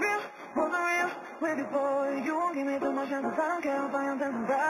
real, wasn't real with you, boy You won't give me too much chances, I don't care if I am tempted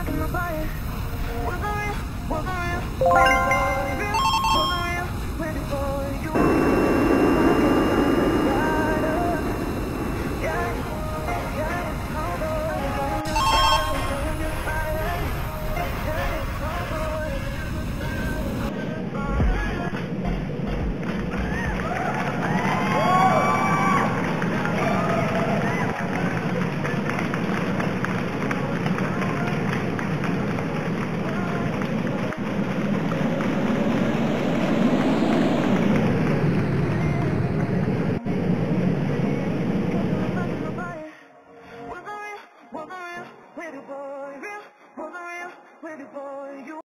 We're going, we're going, we're it. Pretty boy, real, mother real, pretty boy, you